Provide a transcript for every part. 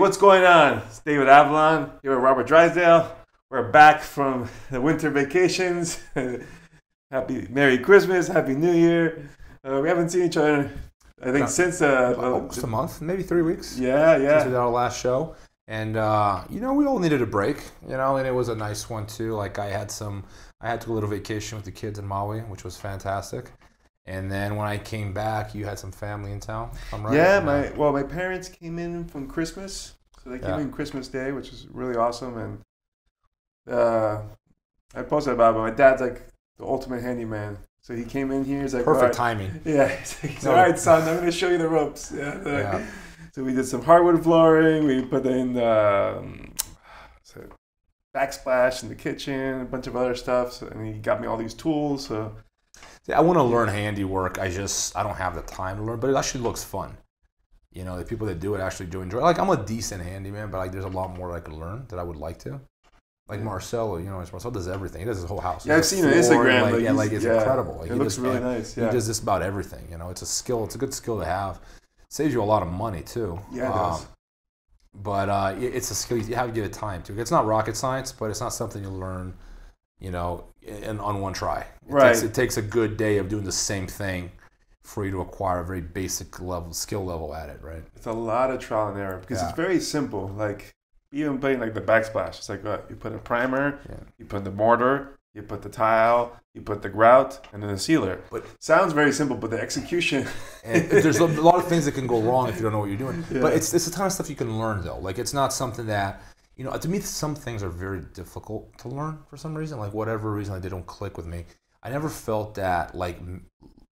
what's going on? It's David Avellan here with Robert Drysdale. We're back from the winter vacations. happy Merry Christmas, Happy New Year. Uh, we haven't seen each other, I think, No. since uh, almost a month, maybe three weeks. yeah, Since we yeah, did our last show, and uh, you know we all needed a break, you know, and it was a nice one too. Like I had some, I had to go a little vacation with the kids in Maui, which was fantastic. And then when I came back, you had some family in town. I'm right. yeah. My well, my parents came in from Christmas, so they came Yeah. in Christmas Day, which was really awesome. And uh, I posted about it. But my dad's like the ultimate handyman, so he came in here. He's like, perfect "All right." timing. Yeah, he's like, No. all right, son. I'm gonna show you the ropes. Yeah. like- Yeah. So we did some hardwood flooring. We put in um, so backsplash in the kitchen, a bunch of other stuff. So, and he got me all these tools. So I want to learn handiwork. I just I don't have the time to learn, but it actually looks fun. You know, the people that do it actually do enjoy. Like I'm a decent handyman, but like there's a lot more I could learn that I would like to. Like. Marcelo, you know, Marcelo does everything. He does his whole house. yeah, I've does seen on Instagram. Like, like, yeah, like it's yeah, incredible. Like it he looks just- really nice. Yeah. He does just about everything. You know, it's a skill. It's a good skill to have. Saves you a lot of money too. Yeah, it does. Um, but uh, it- it's a skill you have to give it time to. It's not rocket science, but it's not something you learn, you know, in, on one try. It Right. Takes, it takes a good day of doing the same thing for you to acquire a very basic level, skill level at it, right? It's a lot of trial and error because Yeah. it's very simple. Like even putting like the backsplash, it's like what you put a primer, Yeah. you put the mortar, you put the tile, you put the grout, and then the sealer. But- sounds very simple, but the execution. And there's a lot of things that can go wrong if you don't know what you're doing. Yeah. But it's it's a ton of stuff you can learn though. Like it's not something that you know. To me, some things are very difficult to learn for some reason. Like whatever reason, like they don't click with me. I never felt that like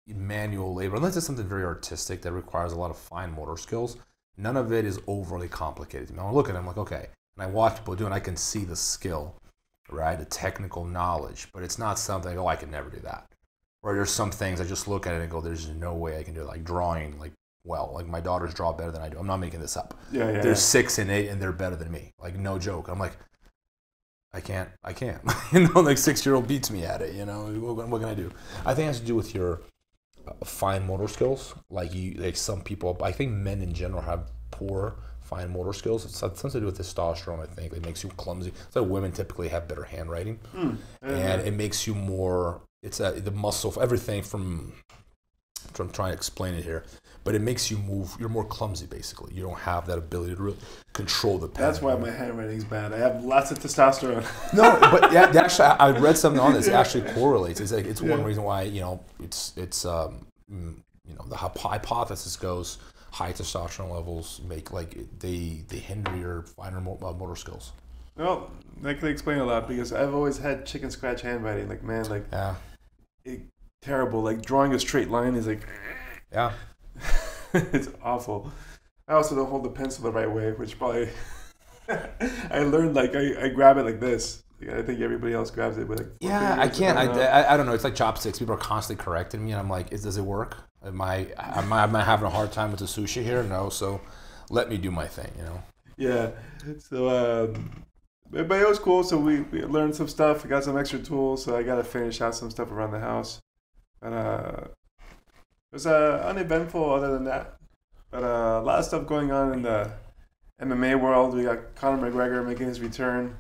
manual labor, unless it's something very artistic that requires a lot of fine motor skills. None of it is overly complicated to me. I look at it, I'm like, okay, and I watch people do it, and I can see the skill, right, the technical knowledge. But it's not something. Oh, I could never do that. Or there's some things I just look at it and go, "There's no way I can do it." Like drawing, like well, like my daughters draw better than I do. I'm not making this up. yeah, yeah. They're six and eight, and they're better than me. Like no joke. I'm like, I can't, I can't. you know, like six year old beats me at it. You know, what, what can I do? I think it has to do with your uh, fine motor skills. Like you, like some people. I think men in general have poor fine motor skills. It's something to do with testosterone. I think it makes you clumsy. So women typically have better handwriting Hmm. and it makes you more it's a, the muscle of everything from I'm trying to explain it here but it makes you move. You're more clumsy basically. You don't have that ability to really control the pen That's why my handwriting's bad. I have lots of testosterone. no but yeah actually I I read something on this it actually correlates. It's like it's one reason why you know it's it's um mm, you know the hypothesis goes high testosterone levels make like they they hinder your finer uh, motor skills. Well, that could explain a lot because I've always had chicken scratch handwriting. Like man, like yeah. it, terrible. Like drawing a straight line is like yeah it's awful. I also don't hold the pencil the right way, which probably I learned like I, I grab it like this. I think everybody else grabs it, but like, Yeah, I can't. I, don't know. I, I don't know. It's like chopsticks. People are constantly correcting me, and I'm like, is, does it work? Am I, am I am I having a hard time with the sushi here? No. So let me do my thing. You know. yeah. So, um, but, it was cool. So we, we learned some stuff. We got some extra tools. So I got to finish out some stuff around the house. And uh, was uh, uneventful other than that. But uh, a lot of stuff going on in the MMA world. We got Conor McGregor making his return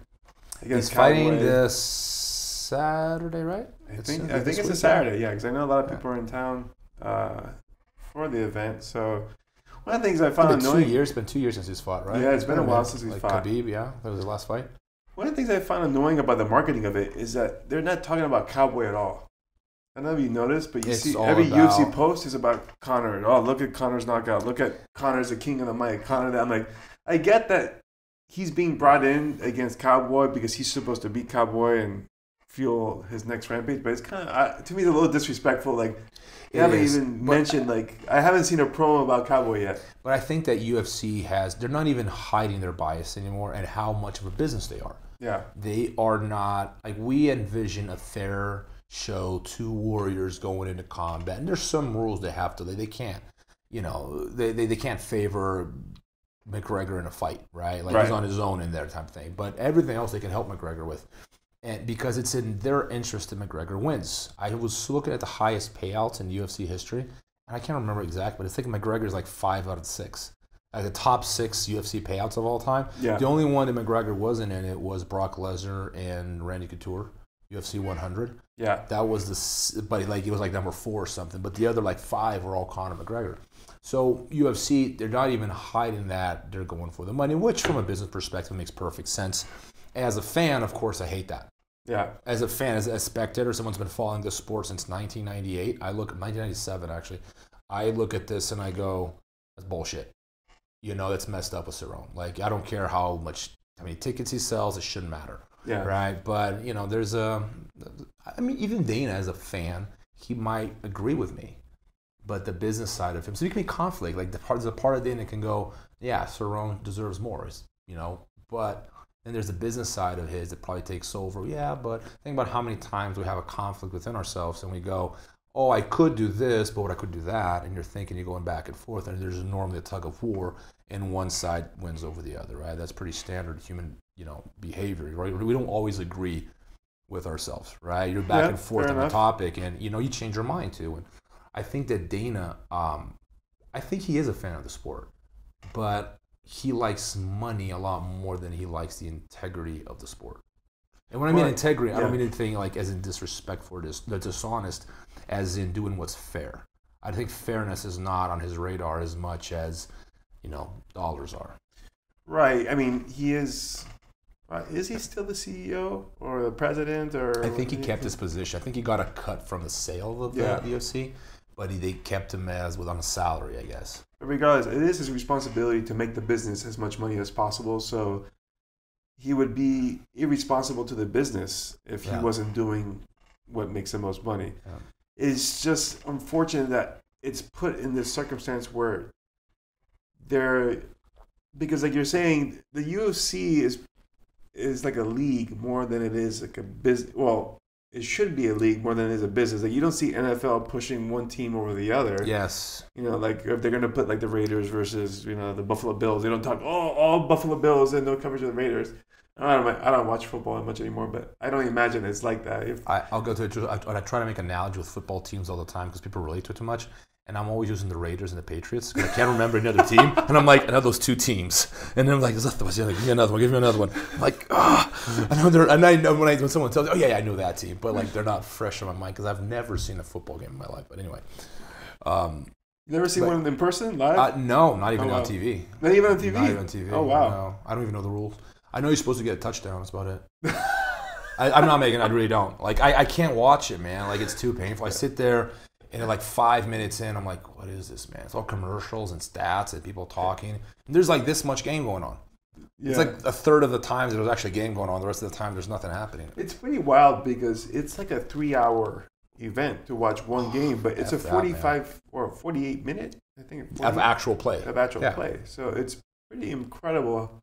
against He's fighting Cowboy. this Saturday, right? I It's, think I think it's a Saturday, yeah, because I know a lot of Yeah. people are in town uh, for the event. So one of the things I It's found been two years. It's been two years since he's fought, right? Yeah, it's been a while since he's like fought. Khabib, yeah, that was his last fight. one of the things I found annoying about the marketing of it is that they're not talking about Cowboy at all. I don't know if you noticed, but you It's see every UFC post is about Conor. Oh, look at Conor's knockout. Look at Conor's the king of the mic. Conor, that I'm like, I get that he's being brought in against Cowboy because he's supposed to beat Cowboy and fuel his next rampage, but it's kind of to me it's a little disrespectful. Like It haven't is, even mentioned like I haven't seen a promo about Cowboy yet. But I think that UFC has. They're not even hiding their bias anymore and how much of a business they are. Yeah, they are not like we envision a fair show two warriors going into combat. And there's some rules they have to they, they can't you know they, they, they can't favor mcgregor in a fight right? Like Right. he's on his own in there type of thing. But everything else they can help mcgregor with. And because it's in their interest that mcgregor wins. I was looking at the highest payouts in ufc history and i can't remember exact but i think mcgregor's like five out of six. Like the top six UFC payouts of all time. Yeah. The only one that McGregor wasn't in it was Brock Lesnar and Randy Couture, UFC 100. Yeah. That was the, but like it was like number four or something. But the other like five were all Conor McGregor. So UFC, they're not even hiding that they're going for the money, which from a business perspective makes perfect sense. As a fan, of course, I hate that. Yeah. As a fan, as a spectator, someone's been following this sport since 1998. I look 1997 actually. I look at this and I go, that's bullshit. You know, that's messed up with Cerrone. Like I don't care how much, how many tickets he sells, it shouldn't matter Yeah. right? But you know, there's a, I mean, even Dana as a fan, he might agree with me, but the business side of him, so you can be conflict. Like the part, a part of Dana can go, yeah, Cerrone deserves more, you know, but then there's the business side of his that probably takes over. Yeah, but think about how many times we have a conflict within ourselves and we go, oh, I could do this, but what I could do that, and you're thinking you're going back and forth, and there's normally a tug of war, and one side wins over the other, right? That's pretty standard human, you know, behavior, right? We don't always agree with ourselves, right? You're back Yeah, and forth on a topic, and you know, you change your mind too. And I think that Dana, um, I think he is a fan of the sport, but he likes money a lot more than he likes the integrity of the sport. And when I mean Right. integrity, I don't mean anything like as in disrespectful or dis- the dishonest, as in doing what's fair. I think fairness is not on his radar as much as you know dollars are. Right. I mean, he is. Uh, is he still the CEO or the president or? I think he kept his position. I think he got a cut from the sale of the Yeah. UFC, but he, they kept him as with on a salary, I guess. Regardless, it is his responsibility to make the business as much money as possible. So he would be irresponsible to the business if Yeah. he wasn't doing what makes the most money. Yeah. It's just unfortunate that it's put in this circumstance where they're because like you're saying the UFC is is like a league more than it is like a business well it should be a league more than it is a business like you don't see NFL pushing one team over the other Yes, you know, like if they're gonna put like the Raiders versus you know the Buffalo Bills, they don't talk oh all Buffalo Bills and no coverage of the Raiders. I don't I don't watch football that much anymore, but I don't imagine it's like that. If I, I'll go to it. I, I try to make analogy with football teams all the time because people relate to it too much. And I'm always using the Raiders and the Patriots 'cause I can't remember another team. And I'm like, I know those two teams. And then I'm like, there's nothing. Like, give me another one. Give me another one. I'm like, ah. I know they're, and I know when, I, when someone tells me, oh, yeah, yeah, I know that team. But like, they're not fresh in my mind because I've never seen a football game in my life. But anyway, um, you never seen But- one in person live, uh, no, not even Oh, on wow. TV. not even on TV. Not even on TV. Oh wow, No, I don't even know the rules. I know you're supposed to get a touchdown. That's about it. I, I'm not making. I really don't. Like I, I can't watch it, man. Like it's too painful. I sit there and like five minutes in, I'm like, what is this, man? It's all commercials and stats and people talking. And there's like this much game going on. yeah. It's like a third of the times there's actually a game going on. The rest of the time there's nothing happening. it's pretty wild because it's like a three-hour event to watch one game, but it's a F that, man. forty-five or forty-eight minute, I think, Of 40 actual play. of actual Yeah. play. So it's pretty incredible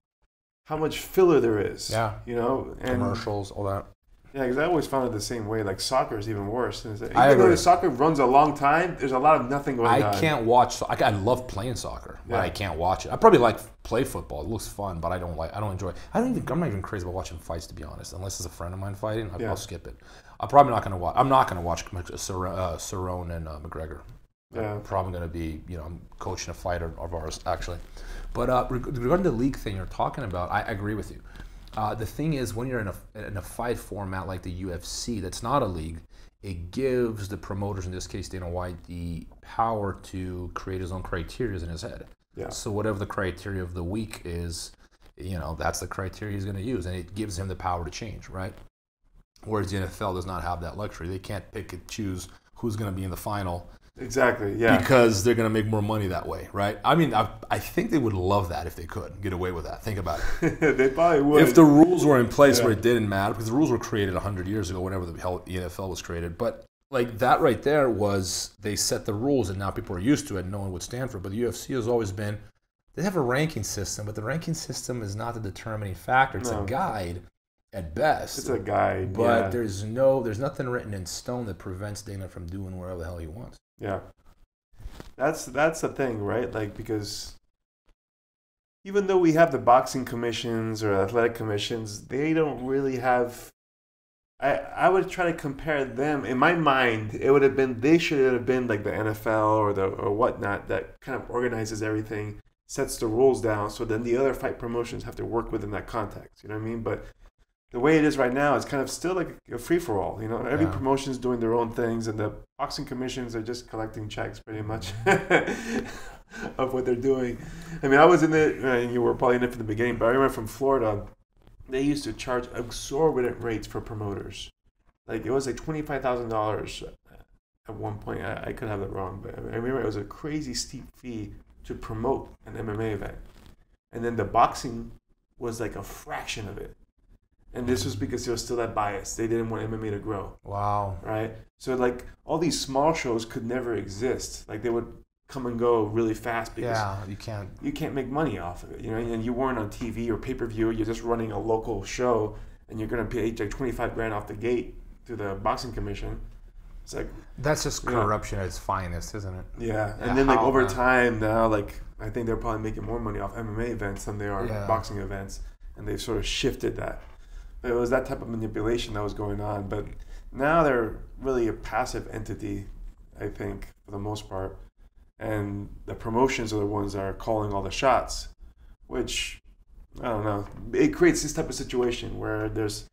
how much filler there is. Yeah. you know, and Commercials, all that. Yeah, because I always found it the same way. Like soccer is even worse. I Even though agree. the soccer runs a long time, there's a lot of nothing going I on. I can't watch. I, I love playing soccer, but Yeah. I can't watch it. I probably like play football. It looks fun, but I don't like. I don't enjoy. I don't even. I'm not even crazy about watching fights to be honest. Unless it's a friend of mine fighting, I, Yeah. I'll skip it. I'm probably not going to watch. I'm not going to watch uh, Cerrone and uh, McGregor. Yeah. I'm probably going to be. You know, I'm coaching a fighter of ours actually. But uh, regarding the league thing you're talking about, I agree with you. Uh, the thing is, when you're in a in a fight format like the UFC, that's not a league. It gives the promoters, in this case Dana White, the power to create his own criteria in his head. Yeah. So whatever the criteria of the week is, you know, that's the criteria he's going to use, and it gives him the power to change, right? Whereas the NFL does not have that luxury. They can't pick and choose who's going to be in the final Exactly. Yeah. because they're going to make more money that way, right? I mean, I, I think they would love that if they could get away with that. Think about it. they probably would. if the rules were in place where it didn't matter, because the rules were created 100 years ago, whenever the hell the NFL was created. But like that right there was they set the rules, and now people are used to it, and no one would stand for it. But the UFC has always been they have a ranking system, but the ranking system is not the determining factor. It's No. a guide at best. it's a guide. but yeah. there's no there's nothing written in stone that prevents Dana from doing whatever the hell he wants. Yeah. That's that's the thing, right? Like because even though we have the boxing commissions or athletic commissions, they don't really have I I would try to compare them in my mind. It would have been they should have been like the NFL or the or whatnot that kind of organizes everything. sets the rules down, so then the other fight promotions have to work within that context. You know what I mean? But the way it is right now, it's kind of still like a free for all. You know, every Yeah. is doing their own things, and the boxing commissions are just collecting checks, pretty much, of what they're doing. I mean, I was in it, and you were probably in it from the beginning, but I remember from Florida, they used to charge exorbitant rates for promoters. Like it was like twenty five thousand dollars at one point. I, I could have that wrong, but I remember it was a crazy steep fee to promote an MMA event, and then the boxing was like a fraction of it. And this was because there was still that bias. They didn't want MMA to grow, Wow. right? So like all these small shows could never exist. Like they would come and go really fast because Yeah, you can't. you can't make money off of it. You know, and you weren't on TV or pay per view. You're just running a local show, and you're gonna pay like twenty five grand off the gate to the boxing commission. It's like That's just corruption at its finest, isn't it? yeah, Yeah, and then like over uh, time now, like I think they're probably making more money off MMA events than they are Yeah. boxing events, and they've sort of shifted that. It was that type of manipulation that was going on, but now they're really a passive entity, I think, for the most part, and the promotions are the ones that are calling all the shots, which I don't know. It creates this type of situation where there's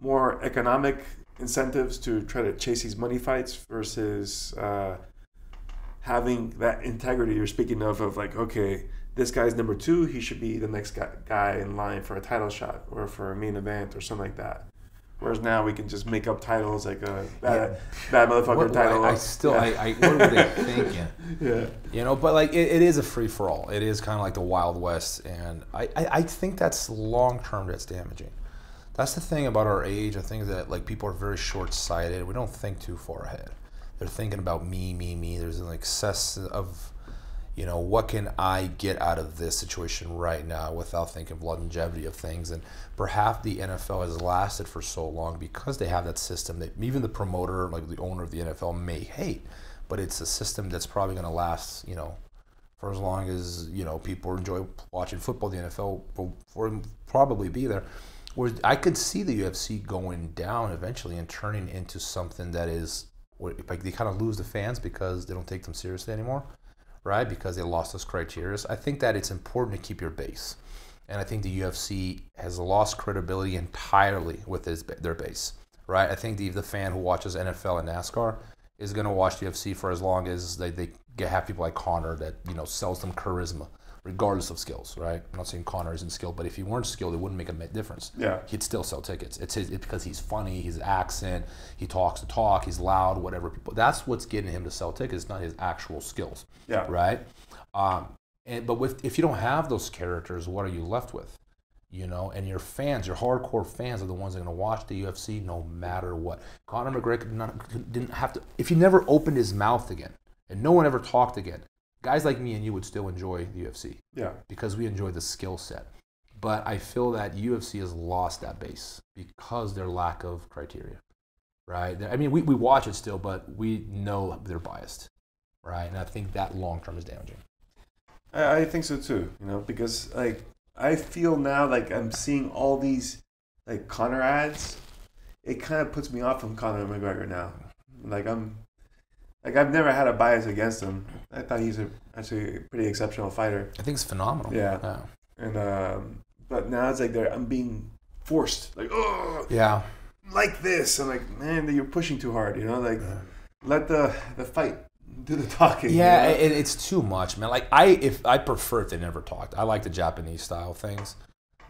more economic incentives to try to chase these money fights versus uh, having that integrity you're speaking of of like okay this guy's number two he should be the next guy, guy in line for a title shot or for a main event or something like that whereas now we can just make up titles like a bad, bad motherfucker What- title I, I still, I, I, what were they thinking? yeah You know, but like it, it is a free for all. It is kind of like the Wild West, and I, I, I think that's long term that's damaging. That's the thing about our age. I think that like people are very short sighted. We don't think too far ahead. They're thinking about me, me, me. There's an excess of, you know, what can I get out of this situation right now without thinking of longevity of things. And perhaps the NFL has lasted for so long because they have that system that even the promoter, like the owner of the NFL, may hate, but it's a system that's probably going to last, you know, for as long as you know people enjoy watching football. The NFL will for- probably be there. Where I could see the UFC going down eventually and turning into something that is like they kind of lose the fans because they don't take them seriously anymore, right? Because they lost those criteria. I think that it's important to keep your base, and I think the UFC has lost credibility entirely with his, their base, right? I think the the fan who watches NFL and NASCAR is going to watch the UFC for as long as they, they have people like Conor that you know sells them charisma, regardless of skills, right? I'm not saying Conor isn't skilled, but if he weren't skilled, it wouldn't make a difference. Yeah. he'd still sell tickets. It's his it's because he's funny, his accent, he talks the talk, he's loud, whatever. People that's what's getting him to sell tickets, not his actual skills, yeah right? Um, and but with if you don't have those characters, what are you left with? You know, and your fans, your hardcore fans, are the ones that are going to watch the UFC no matter what. Conor McGregor did not, didn't have to. If he never opened his mouth again, and no one ever talked again, guys like me and you would still enjoy the UFC yeah because we enjoy the skill set. But I feel that UFC has lost that base because their lack of criteria, right? I mean, we, we watch it still, but we know they're biased, right? And I think that long term is damaging. I, I think so too. You know, because like I feel now like I'm seeing all these like Conor ads. It kind of puts me off from Conor McGregor now. Like I'm, like I've never had a bias against him. I thought he's a actually a pretty exceptional fighter. I think it's phenomenal. Yeah. Yeah. And um, but now it's like they're I'm being forced. Like oh, Yeah. like this. I'm like man, you're pushing too hard. You know, like let the the fight do the talking. you Yeah, know? it, it's too much, man. Like I, if I prefer if they never talked. I like the Japanese style things.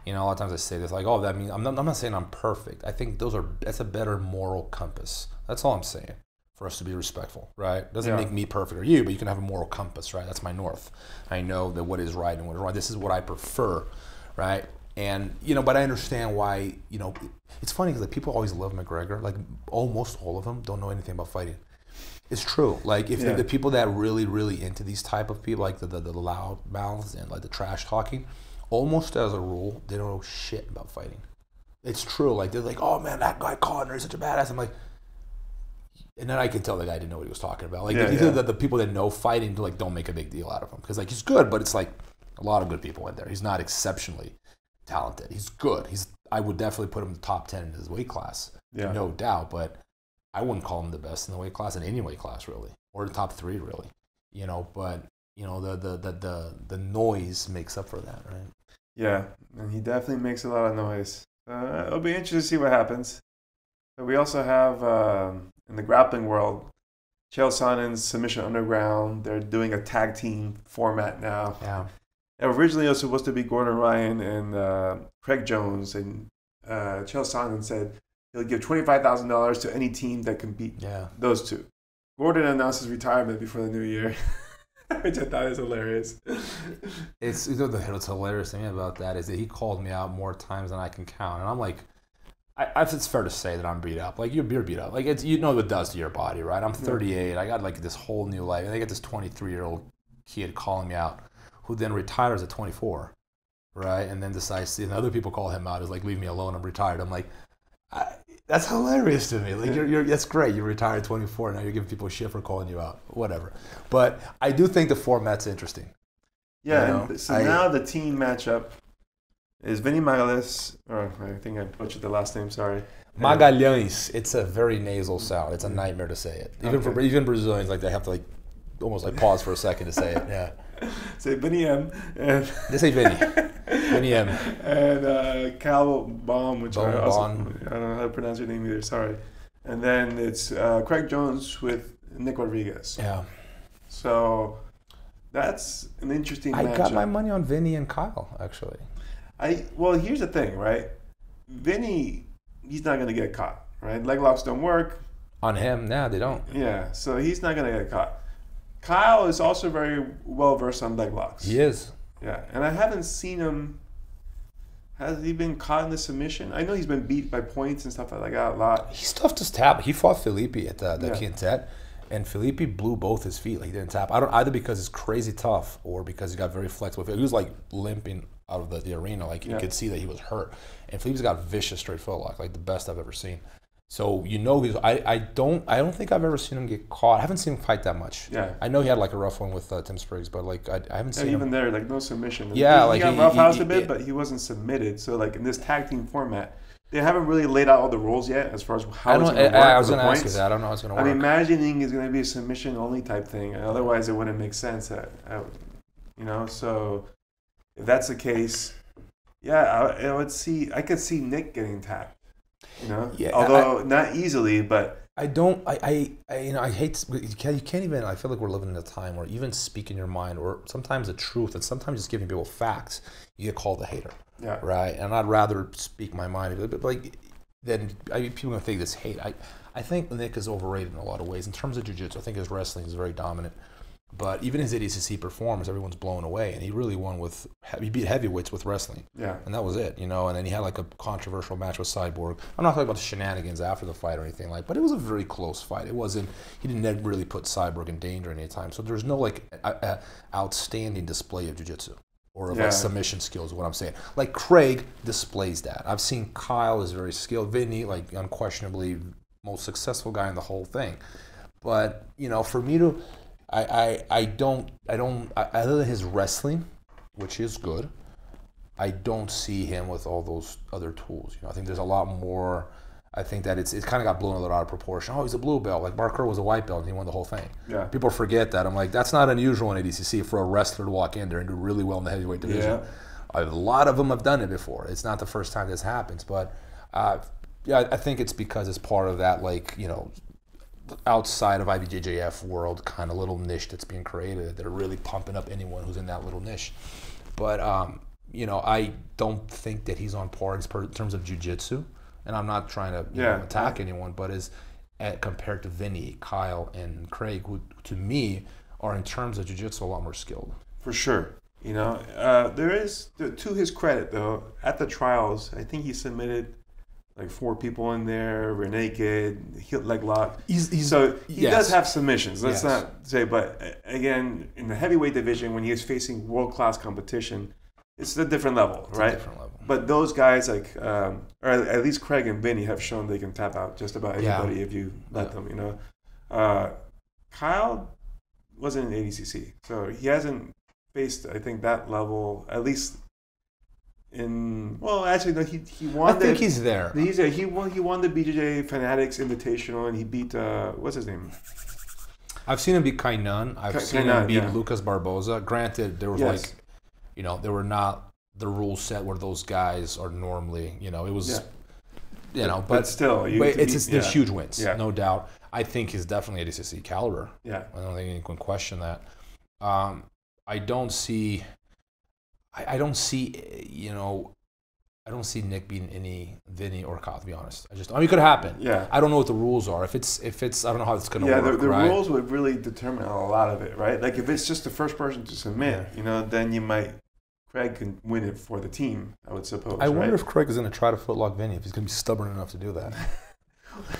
You know, a lot of times I say this, like, oh, that means I'm not, I'm not saying I'm perfect. I think those are that's a better moral compass. That's all I'm saying for us to be respectful, right? Doesn't Yeah. make me perfect or you, but you can have a moral compass, right? That's my north. I know that what is right and what is wrong. This is what I prefer, right? And you know, but I understand why. You know, it's funny because like, people always love McGregor. Like almost all of them don't know anything about fighting. It's true. Like if Yeah. the, people that really, really into these type of people, like the, the, the loud mouths and like the trash talking, almost as a rule, they don't know shit about fighting. It's true. Like they're like, oh man, that guy Conor is such a badass. I'm like, and then I can tell the guy didn't know what he was talking about. Like Yeah, either yeah. The, the people that know fighting like don't make a big deal out of him because like he's good, but it's like a lot of good people in there. He's not exceptionally talented. He's good. He's I would definitely put him in the top ten in his weight class yeah. no doubt. But I wouldn't call him the best in the weight class in any weight class, really, or the top three, really. You know, but you know the the the the, the noise makes up for that, right? Yeah, and he definitely makes a lot of noise. Uh, it'll be interesting to see what happens. But we also have um, in the grappling world, Chael Sonnen's Submission Underground. They're doing a tag team format now. Yeah. Originally, it was supposed to be Gordon Ryan and uh, Craig Jones, and uh, Chael Sonnen said he'll give twenty five thousand dollars to any team that can beat Yeah. those two. Gordon announced his retirement before the new year, which I thought is hilarious. It's you know, the hilarious thing about that is that he called me out more times than I can count, and I'm like, I, I it's fair to say that I'm beat up. Like you're, you're beat up. Like it's you know what it does to your body, right? I'm 38. I got like this whole new life, and I get this 23 year old kid calling me out, who then retires at 24, right? And then decides, and other people call him out is like, leave me alone. I'm retired. I'm like. I, that's hilarious to me. Like you're, you're, that's great. You retired at 24. Now you're giving people shit for calling you out. Whatever. But I do think the format's interesting. Yeah, You know, so I- now the team matchup is Vinny Magalhaes, or I think I butchered the last name. Sorry, Magalhães. It's a very nasal sound. It's a nightmare to say it. Even for even Brazilians, like they have to like almost like pause for a second to say it. Yeah. say Vinny M and They say Vinny. Vinny M. and uh, Kyle Boehm, which I also Boehm. I don't know how to pronounce your name either. Sorry, and then it's uh, Craig Jones with Nick Rodriguez. Yeah. So that's an interesting. I got my money on Vinny and Kyle actually. I well, here's the thing, right? Vinny, he's not gonna get caught, right? Leg locks don't work. On him, now they don't. Yeah, so he's not gonna get caught. Kyle is also very well versed on leg locks. He is. Yeah, and I haven't seen him. Has he been caught in the submission? I know he's been beat by points and stuff like that a lot. He's tough to tap. He fought Felipe at the, the Yeah. quintet, and Felipe blew both his feet. Like he didn't tap. I don't either because it's crazy tough or because he got very flexible. He was like limping out of the, the arena. Like you Yeah. could see that he was hurt. And Felipe's got vicious straight foot lock, like the best I've ever seen. So you know he's. I, I don't I don't think I've ever seen him get caught. I haven't seen him fight that much. Yeah. I know he had like a rough one with uh, Tim Spriggs, but like I, I haven't Yeah, seen even him. there, like no submission. Yeah, he, like he got roughhoused a bit, he- but he wasn't submitted. So like in this tag team format, they haven't really laid out all the rules yet as far as how I it's going to I, work. I was for the going to ask you that. I don't know how it's going to I'm imagining it's going to be a submission only type thing. Otherwise, it wouldn't make sense. I, I, you know, so if that's the case, yeah, I, I would see. I could see Nick getting tapped. You know, Yeah, although not easily, but I don't. I, I, I. You know. I hate. You can't, you can't even. I feel like we're living in a time where even speaking your mind, or sometimes the truth, and sometimes just giving people facts, you get called a hater, yeah, right? And I'd rather speak my mind, but, like, then I mean, people gonna think this hate. I, I think Nick is overrated in a lot of ways in terms of jiu-jitsu. I think his wrestling is very dominant, but even his ADCC performance, everyone's blown away, and he really won with. He beat heavyweights with wrestling yeah, and that was it, you know. And then he had like a controversial match with Cyborg. I'm not talking about the shenanigans after the fight or anything like, but it was a very close fight. It wasn't. He didn't really put Cyborg in danger any time. So there's no like a, a outstanding display of jiu-jitsu or of Yeah. like submission skills. Is what I'm saying. Like Craig displays that. I've seen Kyle is very skilled. Vinny, like unquestionably most successful guy in the whole thing. But you know, for me to, I I, I don't I don't I, other than his wrestling, which is good. I don't see him with all those other tools. You know, I think there's a lot more. I think that it's it kind of got blown a little out of proportion. Oh, he's a blue belt. Like Mark Kerr was a white belt and he won the whole thing. yeah, People forget that. I'm like, that's not unusual in ADCC for a wrestler to walk in there and do really well in the heavyweight division. Yeah. A lot of them have done it before. It's not the first time this happens, but uh, yeah, I think it's because it's part of that like you know outside of IBJJF world kind of little niche that's being created that are really pumping up anyone who's in that little niche. But um, you know, I don't think that he's on par in terms of jujitsu, and I'm not trying to you Yeah. know, attack anyone, but is at, compared to Vinny, Kyle, and Craig, who to me are in terms of jujitsu a lot more skilled. for sure. You know, uh, there is to his credit though. At the trials, I think he submitted like four people in there. Rear naked, heel leg lock. He's, he's So he yes. does have submissions. Let's Yes. not say, but uh, again, in the heavyweight division, when he is facing world class competition, it's a different level, It's a right? different level. But those guys, like, um, or at least Craig and Vinny, have shown they can tap out just about Yeah. anybody if you let Yeah. them. You know, uh, Kyle wasn't in ADCC, so he hasn't faced, I think, that level at least. In well, actually, no, he he I won. think the, he's there. He's there. he won. He won the BJJ Fanatics Invitational, and he beat uh, what's his name? I've seen him beat Kaynan. I've Ka- seen Kaynan, him beat yeah. Lucas Barbosa. Granted, there was Yes. like, you know, there were not the rule set where those guys are normally. You know, it was, Yeah. you know, But, but, still, you but it's beat- just, there's huge wins, Yeah. no doubt. I think he's definitely ADCC caliber. Yeah. I don't think anyone can question that. Um, I don't see. I, I don't see. eh, You know, I don't see Nick beating any Vinny or Kyle. To be honest, I just. I mean, it could happen. Yeah. I don't know what the rules are. If it's if it's I don't know how it's gonna Yeah, work. the, the right? rules would really determine a lot of it, right? Like if it's just the first person to submit, you know, then you might Craig can win it for the team. I would suppose. I wonder if Craig is going to try to footlock Vinny if he's going to be stubborn enough to do that.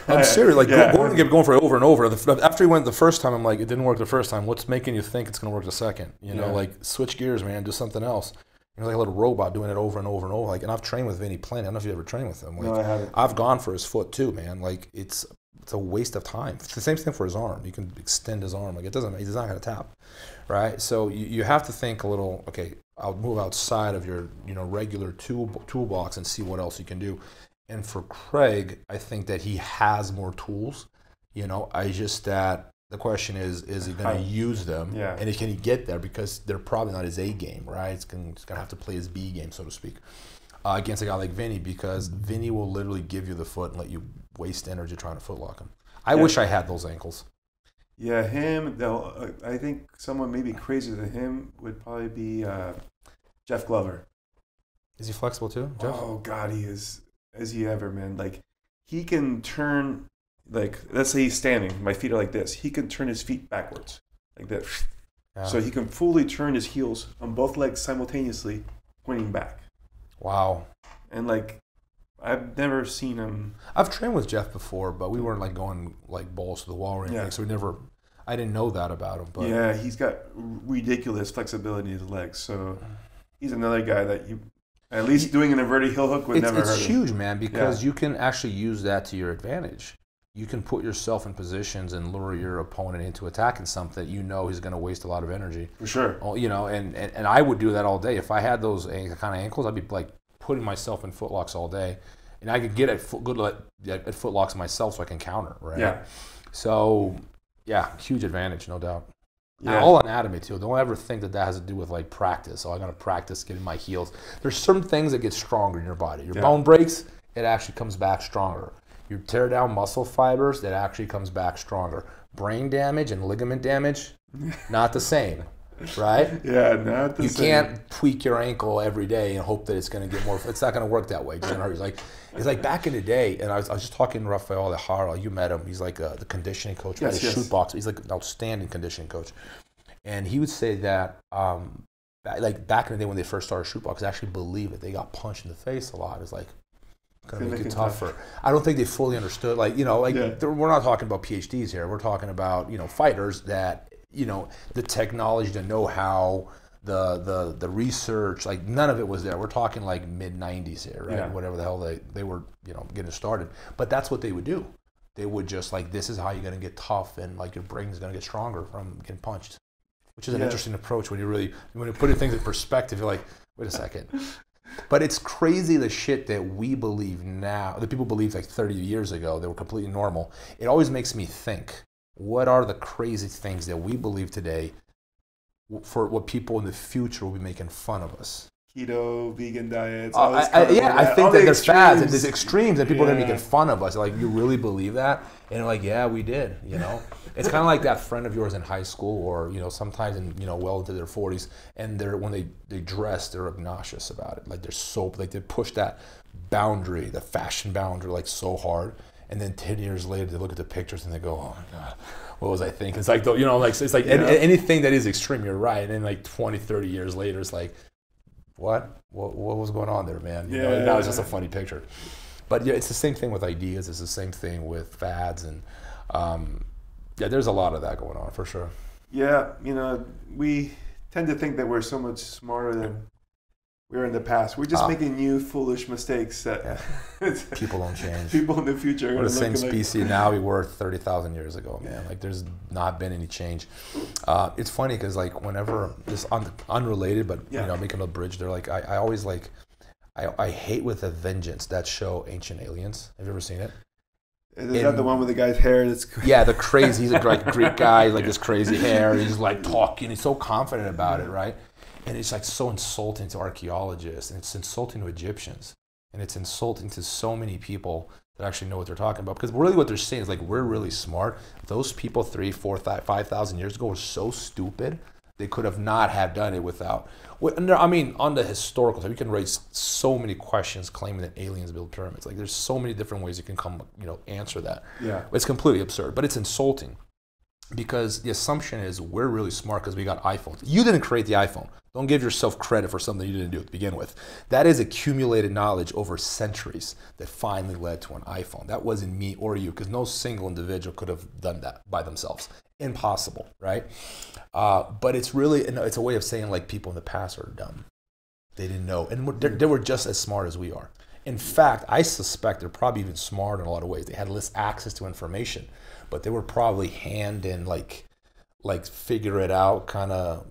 I'm serious. Like yeah. Gordon kept going for it over and over. After he went the first time, I'm like, it didn't work the first time. What's making you think it's going to work the second? You know, Yeah. like switch gears, man. Do something else. You're like a little robot doing it over and over and over. Like, and I've trained with Vinny plenty. I don't know if you ever trained with him. Like, No, I haven't. I've gone for his foot too, man. Like it's it's a waste of time. It's the same thing for his arm. You can extend his arm. Like it doesn't. He's not going to tap, right? So you, you have to think a little. Okay, I'll move outside of your you know regular tool toolbox and see what else you can do. And for Craig, I think that he has more tools. You know, I just that the question is, is he going to use them? Yeah. And can he get there? Because they're probably not his A game, right? It's going to have to play his B game, so to speak uh, against a guy like Vinny because Vinny will literally give you the foot and let you waste energy trying to footlock him. I Yeah. wish I had those ankles. Yeah, him. Uh, I think someone maybe crazier than him would probably be uh, Jeff Glover. Is he flexible too, Jeff? Oh God, he is as he ever, man. Like he can turn, like let's say he's standing, my feet are like this. He can turn his feet backwards, like that. Yeah. So he can fully turn his heels on both legs simultaneously, pointing back. wow. And like, I've never seen him. I've trained with Jeff before, but we weren't like going like balls to the wall or anything, Yeah. so we never. I didn't know that about him, but yeah, he's got ridiculous flexibility in his legs. So he's another guy that you, at least doing an inverted heel hook would it's, never it's huge, man, because you can actually use that to your advantage. You can put yourself in positions and lure your opponent into attacking something that you know he's going to waste a lot of energy. For sure. Oh, you know, and, and, and I would do that all day. If I had those kind of ankles, I'd be like putting myself in footlocks all day, and I could get at foot, good at, at footlocks myself, so I can counter. Right. Yeah. So, yeah, huge advantage, no doubt. Yeah. All anatomy too. Don't ever think that that has to do with like practice. Oh, I got to practice getting my heels. There's certain things that get stronger in your body. Your Yeah. bone breaks, it actually comes back stronger. You tear down muscle fibers, it actually comes back stronger. Brain damage and ligament damage, not the same, right? Yeah, not the You same. can't tweak your ankle every day and hope that it's going to get more. It's not going to work that way. It's gonna hurt. It's like it's like back in the day, and I was, I was just talking to Rafael Lejaro. You met him. He's like uh, the conditioning coach. Yes, right? yes. Chute Boxe. He's like an outstanding conditioning coach, and he would say that. Um, like back in the day when they first started Chute Boxe, they actually believe it. They got punched in the face a lot. It's like gonna Gonna make make it it tough. tougher. I don't think they fully understood. Like you know, like Yeah. we're not talking about PhDs here. We're talking about you know fighters that you know the technology, the know-how, the the the research. Like none of it was there. We're talking like mid '90s here, right? Yeah. Whatever the hell they they were you know getting started. But that's what they would do. They would just like this is how you're gonna get tough and like your brain's gonna get stronger from getting punched. Which is an Yeah. interesting approach when you really when you put things in perspective. You're like, wait a second. But it's crazy the shit that we believe now, that people believed like 30 years ago, they were completely normal. It always makes me think, what are the crazy things that we believe today for what people in the future will be making fun of us? Keto, vegan diets. Uh, this I, I, yeah, I all think the that there's fads and extremes. there's extremes, and people are gonna be making fun of us. Like, you really believe that? And like, yeah, we did. You know, it's kind of like that friend of yours in high school, or you know, sometimes in you know, well into their 40s, and they're when they they dress, they're obnoxious about it. Like they're so like they push that boundary, the fashion boundary, like so hard. And then 10 years later, they look at the pictures and they go, "Oh my god, what was I thinking?" It's like, the- you know, like it's like any- anything that is extreme, you're right. And then like 20, 30 years later, it's like, what? What, what was going on there, man? You know, Yeah. that was just a funny picture. But yeah, it's the same thing with ideas. It's the same thing with fads, and um, yeah, there's a lot of that going on for sure. Yeah, you know, we tend to think that we're so much smarter than we were in the past. We're just Ah. making new foolish mistakes that People don't change. people in the future are We're the same look like. species now we were 30,000 years ago, man. Like, there's not been any change. Uh, it's funny because, like, whenever this un- unrelated, but Yeah. you know, making a bridge, they're like, I, I always like, I, I hate with a vengeance that show Ancient Aliens. Have you ever seen it? Is that the one with the guy's hair? That's yeah, the crazy. He's a like Greek guy, like this crazy hair. He's like talking. He's so confident about it, right? And it's like so insulting to archaeologists, and it's insulting to Egyptians, and it's insulting to so many people that actually know what they're talking about. Because really, what they're saying is like we're really smart. Those people three, four, five thousand years ago were so stupid they could have not have done it without. I mean, on the historical side, you can raise so many questions claiming that aliens built pyramids. Like, there's so many different ways you can come, you know, answer that. Yeah, it's completely absurd, but it's insulting because the assumption is we're really smart because we got iPhones. You didn't create the iPhone. Don't give yourself credit for something you didn't do to begin with. That is accumulated knowledge over centuries that finally led to an iPhone. That wasn't me or you because no single individual could have done that by themselves. Impossible, right? Uh, but it's really it's a way of saying like people in the past are dumb. They didn't know, and they were just as smart as we are. In fact, I suspect they're probably even smarter in a lot of ways. They had less access to information, but they were probably hand in like like figure it out kind of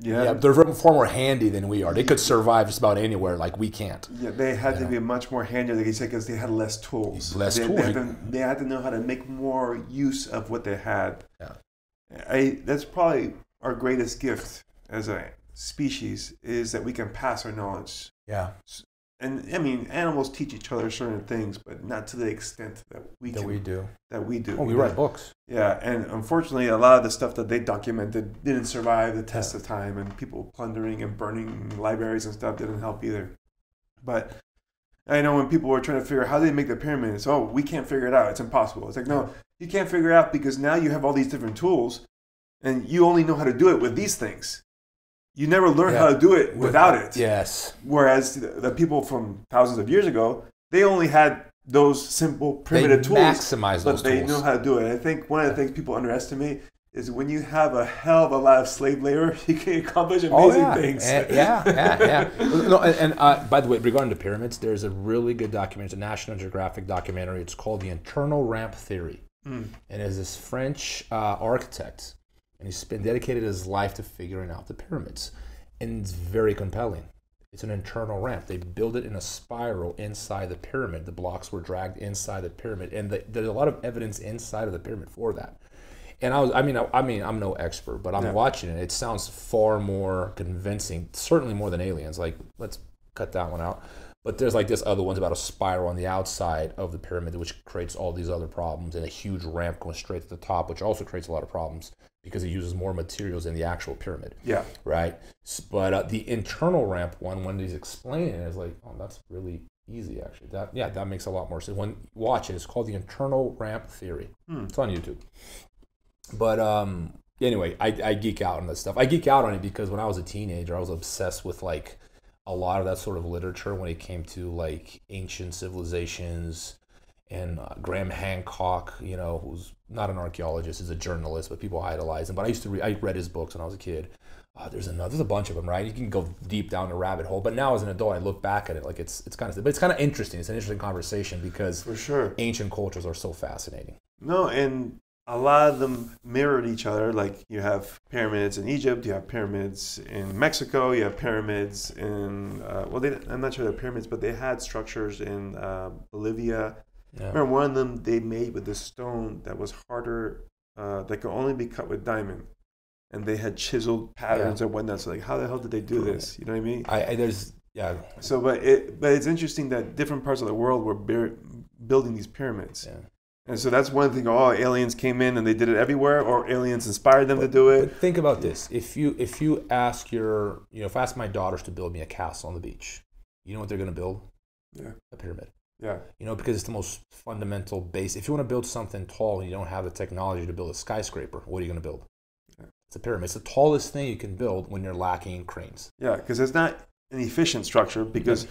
yeah. yeah, they're far more handy than we are. They could survive just about anywhere, like we can't. Yeah, they had to know? be much more handy, like you said, because they had less tools. Less they, tools. They had, to, they had, to, know how to make more use of what they had. Yeah, I, that's probably our greatest gift as a species is that we can pass our knowledge. Yeah, and I mean, animals teach each other certain things, but not to the extent that we that can, we do. That we do. Oh, we write books. Yeah, and unfortunately, a lot of the stuff that they documented didn't survive the test yeah. of time, and people plundering and burning libraries and stuff didn't help either. But I know when people were trying to figure out how they make the pyramids, oh, we can't figure it out. It's impossible. It's like no, you can't figure it out because now you have all these different tools, and you only know how to do it with these things you never learn yeah. how to do it without it. Yes. Whereas the people from thousands of years ago, they only had those simple primitive they tools. Maximize but they tools. know how to do it. I think one of the things people underestimate is when you have a hell of a lot of slave labor, you can accomplish oh, amazing oh, yeah. things. And, yeah, yeah, yeah. no, and, and uh, by the way, regarding the pyramids, there's a really good documentary. It's a National Geographic documentary. It's called The Internal Ramp Theory. Mm. And it's this French uh, architect and he's been dedicated his life to figuring out the pyramids. And it's very compelling. It's an internal ramp. They build it in a spiral inside the pyramid. The blocks were dragged inside the pyramid, and the, there's a lot of evidence inside of the pyramid for that. And I was, I mean, I, I mean, I'm no expert, but I'm yeah. watching it. It sounds far more convincing, certainly more than aliens. Like, let's cut that one out. But there's like this other one's about a spiral on the outside of the pyramid, which creates all these other problems, and a huge ramp going straight to the top, which also creates a lot of problems because it uses more materials than the actual pyramid. Yeah. Right. But uh, the internal ramp one, when he's explaining it, is like, oh, that's really easy actually. That yeah, that makes a lot more sense. When watch it, it's called the internal ramp theory. Hmm. It's on YouTube. But um, anyway, I, I geek out on this stuff. I geek out on it because when I was a teenager, I was obsessed with like a lot of that sort of literature when it came to like ancient civilizations and uh, Graham Hancock, you know, who's not an archaeologist, is a journalist, but people idolize him. But I used to read, I read his books when I was a kid. Uh, there's another, there's a bunch of them, right? You can go deep down the rabbit hole. But now as an adult, I look back at it like it's it's kind of, but it's kind of interesting. It's an interesting conversation because for sure, ancient cultures are so fascinating. No, and a lot of them mirrored each other. Like you have pyramids in Egypt, you have pyramids in Mexico, you have pyramids in uh, well, they, I'm not sure they're pyramids, but they had structures in uh, Bolivia. Yeah. remember one of them they made with this stone that was harder, uh, that could only be cut with diamond, and they had chiseled patterns yeah. and whatnot. So like, how the hell did they do this? You know what I mean? I, I there's yeah. So, but it but it's interesting that different parts of the world were building these pyramids. Yeah and so that's one thing. Oh, aliens came in and they did it everywhere, or aliens inspired them but, to do it. But think about this: if you if you ask your you know if I ask my daughters to build me a castle on the beach, you know what they're going to build? Yeah, a pyramid. Yeah, you know because it's the most fundamental base. If you want to build something tall and you don't have the technology to build a skyscraper, what are you going to build? Yeah. It's a pyramid. It's the tallest thing you can build when you're lacking cranes. Yeah, because it's not an efficient structure because.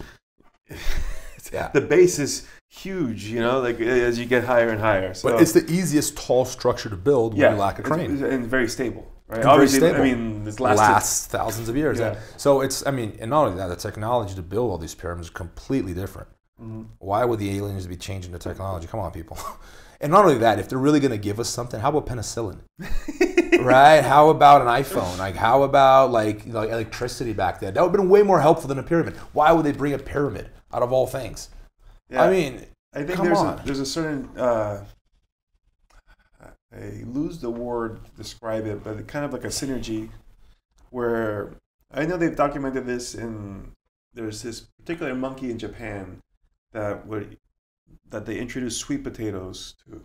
yeah. the base is huge, you know, like as you get higher and higher. So, but it's the easiest tall structure to build when yeah, you lack a crane. and very stable. Right? Obviously, stable. I mean, this lasts thousands of years. Yeah. So it's, I mean, and not only that, the technology to build all these pyramids is completely different. Mm-hmm. Why would the aliens be changing the technology? Come on, people. and not only that, if they're really going to give us something, how about penicillin? right? How about an iPhone? Like, how about like, like electricity back then? That would have been way more helpful than a pyramid. Why would they bring a pyramid out of all things? Yeah. I mean, I think there's on. a, there's a certain uh, I lose the word to describe it, but kind of like a synergy where I know they've documented this in there's this particular monkey in Japan that would that they introduced sweet potatoes to,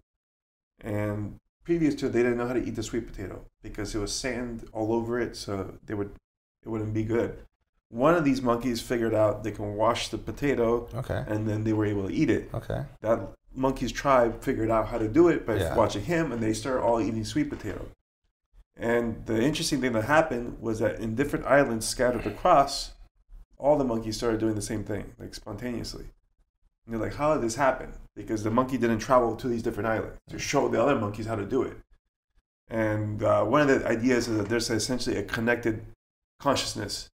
and previous to it, they didn't know how to eat the sweet potato because it was sand all over it, so they would it wouldn't be good. One of these monkeys figured out they can wash the potato, Okay. and then they were able to eat it Okay. that monkey's tribe figured out how to do it by Yeah. watching him, and they started all eating sweet potato. And the interesting thing that happened was that in different islands scattered across, all the monkeys started doing the same thing, like spontaneously. And they're like, how did this happen? Because the monkey didn't travel to these different islands to show the other monkeys how to do it. And uh, one of the ideas is that there's essentially a connected consciousness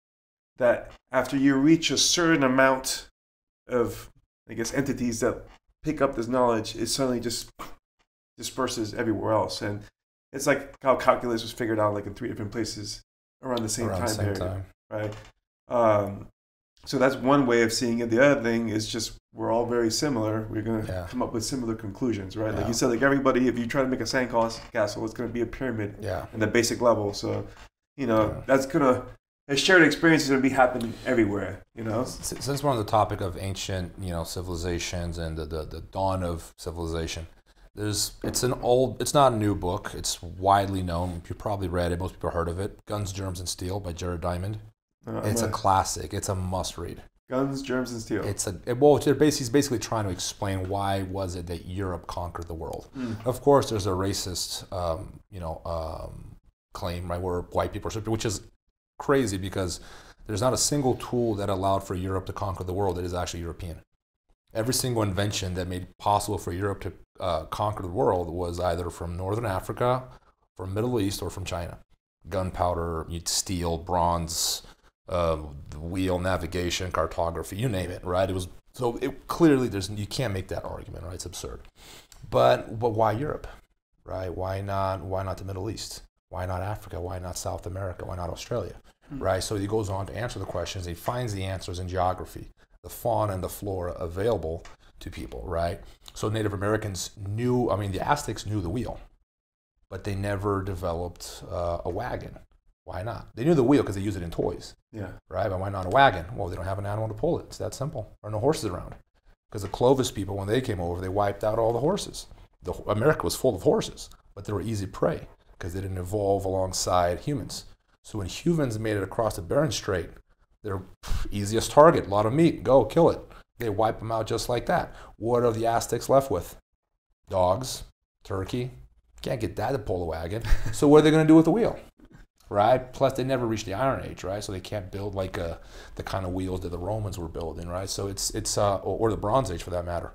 that after you reach a certain amount of, I guess, entities that pick up this knowledge, it suddenly just disperses everywhere else. And it's like how calculus was figured out, like in three different places around the same Around time same period, time. right? Um, so that's one way of seeing it. The other thing is just we're all very similar. We're gonna Yeah. come up with similar conclusions, right? Like you said, like everybody, if you try to make a sandcastle, castle, it's gonna be a pyramid Yeah. in the basic level. So, you know, Yeah. that's gonna a shared experience is gonna be happening everywhere. You know, Since we're on the topic of ancient, you know, civilizations and the, the, the dawn of civilization, there's it's an old, it's not a new book. It's widely known. You probably read it. Most people heard of it. Guns, Germs, and Steel by Jared Diamond. Uh, It's a classic. It's a must read. Guns, germs, and steel. It's a it, well, they're basically, he's basically trying to explain why was it that Europe conquered the world. Mm. Of course, there's a racist, um, you know, um, claim right where white people are, which is crazy because there's not a single tool that allowed for Europe to conquer the world that is actually European. Every single invention that made possible for Europe to uh, conquer the world was either from Northern Africa, from Middle East, or from China. Gunpowder, steel, bronze, uh, the wheel, navigation, cartography, you name it, right? It was so it, clearly there's you can't make that argument, right? It's absurd. But but why Europe, right? Why not why not the Middle East? Why not Africa? Why not South America? Why not Australia? Hmm. Right? So he goes on to answer the questions. He finds the answers in geography, the fauna and the flora available to people, right? So Native Americans knew, I mean, the Aztecs knew the wheel, but they never developed uh, a wagon. Why not? They knew the wheel because they used it in toys, Yeah. right? But why not a wagon? Well, they don't have an animal to pull it. It's that simple. There are no horses around. Because the Clovis people, when they came over, they wiped out all the horses. The, America was full of horses, but they were easy prey because they didn't evolve alongside humans. So when humans made it across the Bering Strait, they're easiest target, a lot of meat, go kill it. They wipe them out just like that. What are the Aztecs left with? Dogs, turkey. Can't get that to pull a wagon. So what are they going to do with the wheel? Right. Plus, they never reached the Iron Age, right? So they can't build like a, the kind of wheels that the Romans were building, right? So it's it's uh, or, or the Bronze Age for that matter.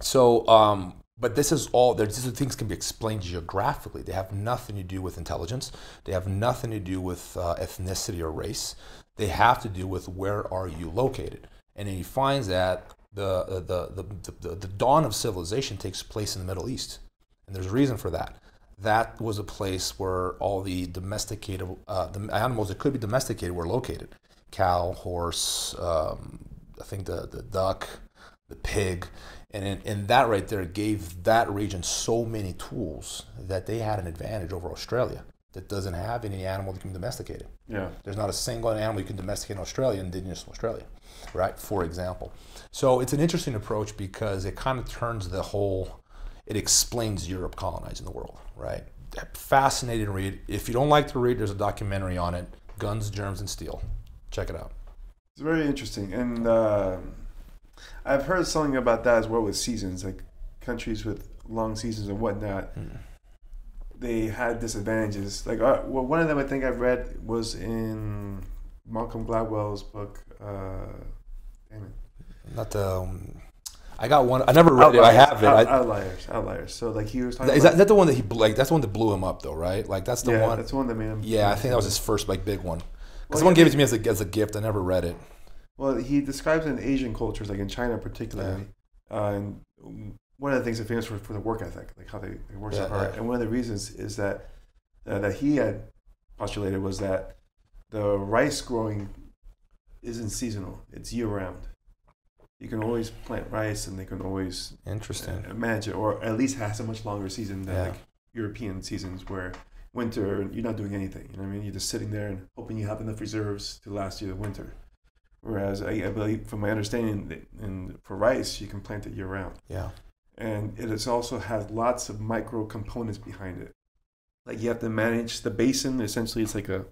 So, um, but this is all. These things can be explained geographically. They have nothing to do with intelligence. They have nothing to do with uh, ethnicity or race. They have to do with where are you located. And he finds that the the, the, the, the dawn of civilization takes place in the Middle East, and there's a reason for that. That was a place where all the domesticated uh, the animals that could be domesticated were located: cow, horse, um, I think the the duck, the pig, and in, and that right there gave that region so many tools that they had an advantage over Australia that doesn't have any animal that can be domesticated. Yeah. There's not a single animal you can domesticate in Australia, indigenous to Australia, right? For example. So it's an interesting approach because it kind of turns the whole, it explains Europe colonizing the world, right? Fascinating read. If you don't like to read, there's a documentary on it Guns, Germs, and Steel. Check it out. It's very interesting, and uh, I've heard something about that as well with seasons, like countries with long seasons and whatnot. Mm. They had disadvantages. Like, uh, well, one of them I think I've read was in Malcolm Gladwell's book. Uh, damn it. Not the. Um, I got one. I never read it. I have it. Out- outliers, outliers. So like he was talking. is that, that the one that he like? That's the one that blew him up, though, right? Like that's the yeah, one. that's the one that made him. Yeah, I think that was his first like big one. Because Well, someone yeah, gave it to me as a, as a gift. I never read it. Well, he describes in Asian cultures, like in China particularly, uh, and one of the things they're famous for for the work ethic, like how they, they work so hard. yeah. And one of the reasons is that uh, that he had postulated was that the rice growing isn't seasonal; it's year round. You can always plant rice and they can always Interesting. uh, manage it, or at least has a much longer season than Yeah. like European seasons where winter you're not doing anything. You know what I mean? You're just sitting there and hoping you have enough reserves to last you the winter. Whereas I, I believe, from my understanding, in, for rice you can plant it year round, Yeah. and it is also has lots of micro components behind it. Like you have to manage the basin. Essentially, it's like a,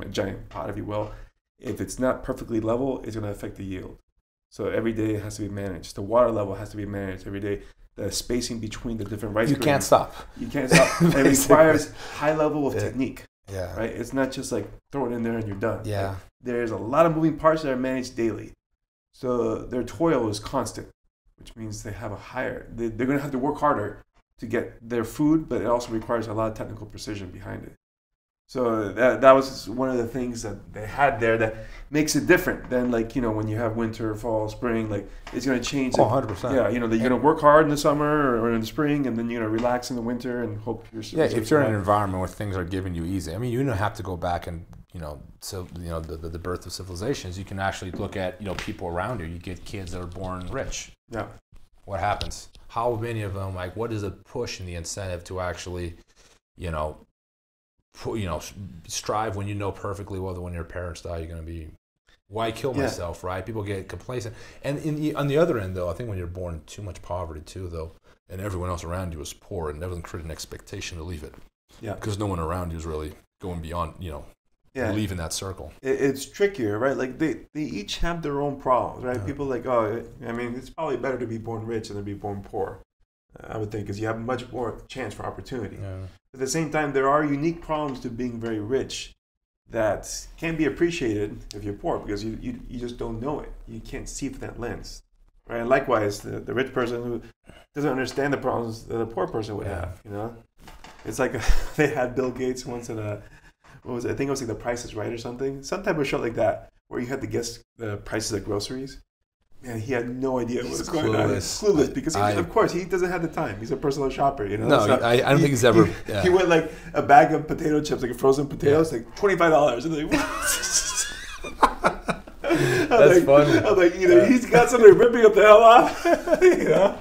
a giant pot, if you will. If it's not perfectly level, it's going to affect the yield. So every day it has to be managed. The water level has to be managed every day. The spacing between the different rice You can't stop. you can't stop. it requires high level of Yeah. technique, Yeah. right? It's not just like throw it in there and you're done. Yeah. Like, there's a lot of moving parts that are managed daily. So their toil is constant, which means they have a higher, they, they're going to have to work harder to get their food, but it also requires a lot of technical precision behind it. So that, that was one of the things that they had there that makes it different than like, you know, when you have winter, fall, spring, like it's going to change. Oh, 100%. Yeah, you know, you're going to work hard in the summer or in the spring, and then you're going to relax in the winter and hope you're. Yeah, if you're in an environment where things are giving you easy, I mean, you don't have to go back and you know, so you know, the, the, the birth of civilizations. You can actually look at you know people around you. You get kids that are born rich. Yeah. What happens? How many of them? Like, what is the push and the incentive to actually, you know, you know, strive when you know perfectly well that when your parents die, you're going to be. Why kill Yeah. myself, right? People get complacent, and in the, on the other end, though, I think when you're born in too much poverty too, though, and everyone else around you is poor, and everyone create an expectation to leave it Yeah. because no one around you is really going beyond, you know, Yeah. leaving that circle. it's trickier, right? Like they, they each have their own problems, right? Yeah. People like, oh, I mean, it's probably better to be born rich than to be born poor. I would think, because you have much more chance for opportunity. Yeah. At the same time, there are unique problems to being very rich that can be appreciated if you're poor because you, you, you just don't know it. You can't see through that lens, right? And likewise, the, the rich person who doesn't understand the problems that a poor person would Yeah. have, you know? It's like they had Bill Gates once in a, what was it? I think it was like The Price is Right or something. Some type of show like that where you had to guess the prices of groceries. Man, he had no idea what was going on. He's clueless. clueless because, he, I- of course, he doesn't have the time. He's a personal shopper, you know? No, So I, I don't he- think he's ever. he- yeah. He went like a bag of potato chips, like a frozen potatoes, like twenty five dollars. And like, That's like, funny. I'm like, either Yeah. he's got something ripping up the hell off, you know.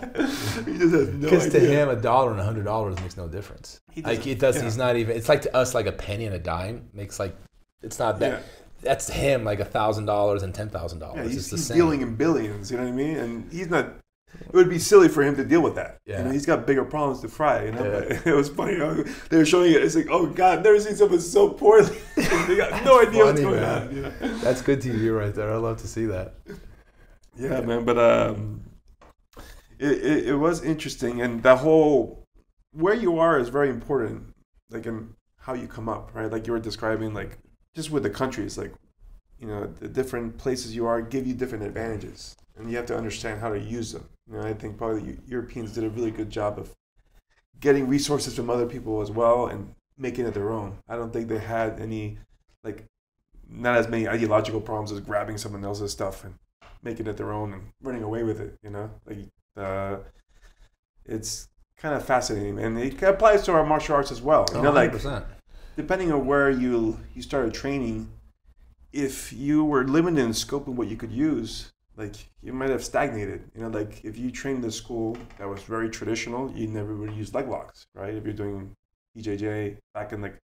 He just has no Because to him, a dollar and a hundred dollars makes no difference. He Like it does. yeah. He's not even. It's like to us, like a penny and a dime makes like. It's not that. Yeah. That's to him like a thousand dollars and ten thousand Yeah, dollars. he's, It's the he's dealing in billions. You know what I mean? And he's not. It would be silly for him to deal with that. You Yeah. know, he's got bigger problems to fry. You know, Yeah. but it was funny. You know, they were showing it. It's like, oh God, I've never seen someone so poorly. they got no That's idea what's going man. on. You know? That's good TV right there. I love to see that. Yeah, man. But um, it, it it was interesting, and that whole where you are is very important. Like in how you come up, right? Like you were describing, like just with the countries, like you know, the different places you are give you different advantages, and you have to understand how to use them. You know, I think probably Europeans did a really good job of getting resources from other people as well and making it their own. I don't think they had any like not as many ideological problems as grabbing someone else's stuff and making it their own and running away with it. You know, like uh, it's kind of fascinating, and it applies to our martial arts as well. You know, 100%. Depending on where you you started training, if you were limited in scope of what you could use, like you might have stagnated. You know, like if you trained in a school that was very traditional, you never would use leg locks, right? If you're doing BJJ back in like